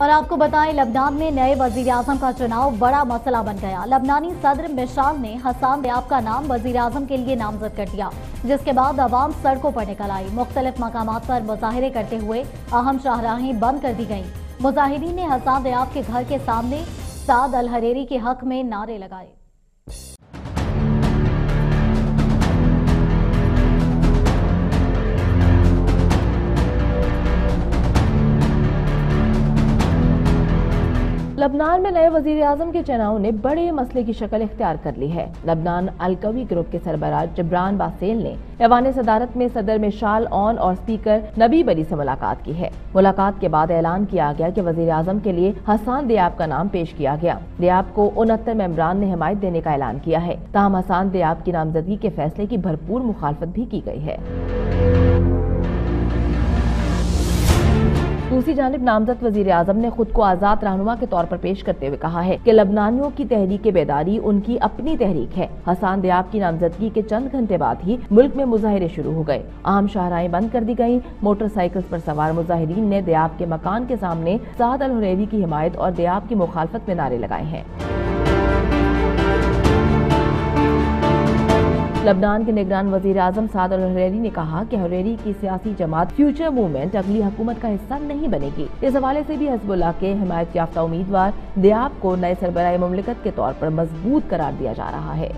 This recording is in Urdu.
اور آپ کو بتائیں، لبنان میں نئے وزیر اعظم کا چناؤ بڑا مسئلہ بن گیا۔ لبنانی صدر مشال نے حسان دیاب کا نام وزیر اعظم کے لیے نامزد کر دیا، جس کے بعد عوام سڑکوں پر نکل آئی مختلف مقامات پر مظاہرے کرتے ہوئے اہم شاہراہیں بند کر دی گئیں۔ مظاہرین نے حسان دیاب کے گھر کے سامنے سعد الحریری کے حق میں نعرے لگائے۔ لبنان میں نئے وزیر اعظم کے چناؤ نے بڑے مسئلے کی شکل اختیار کر لی ہے۔ لبنان الکوی گروپ کے سربراہ جبران باسیل نے ایوان صدارت میں صدر مشال اون اور سپیکر نبی بری سے ملاقات کی ہے۔ ملاقات کے بعد اعلان کیا گیا کہ وزیر اعظم کے لیے حسان دیاب کا نام پیش کیا گیا۔ دیاب کو انہتر ممبران نے حمایت دینے کا اعلان کیا ہے۔ تاہم، حسان دیاب کی نامزدگی کے فیصلے کی بھرپور مخالفت بھی کی گئی ہے۔ دوسری جانب نامزد وزیر اعظم نے خود کو آزاد رہنما کے طور پر پیش کرتے ہوئے کہا ہے کہ لبنانیوں کی تحریک بیداری ان کی اپنی تحریک ہے۔ حسان دیاب کی نامزدگی کے چند گھنٹے بعد ہی ملک میں مظاہرے شروع ہو گئے۔ عام شاہراہیں بند کر دی گئیں۔ موٹر سائیکل پر سوار مظاہرین نے دیاب کے مکان کے سامنے سعد الحریری کی حمایت اور دیاب کی مخالفت میں نعرے لگائے ہیں۔ لبنان کے نگران وزیر اعظم سعد الحریری نے کہا کہ حریری کی سیاسی جماعت فیوچر موومنٹ اگلی حکومت کا حصہ نہیں بنے گی۔ اس حوالے سے بھی حزب اللہ کے حمایت یافتہ امیدوار دیاب کو نئے سربراہ مملکت کے طور پر مضبوط قرار دیا جا رہا ہے۔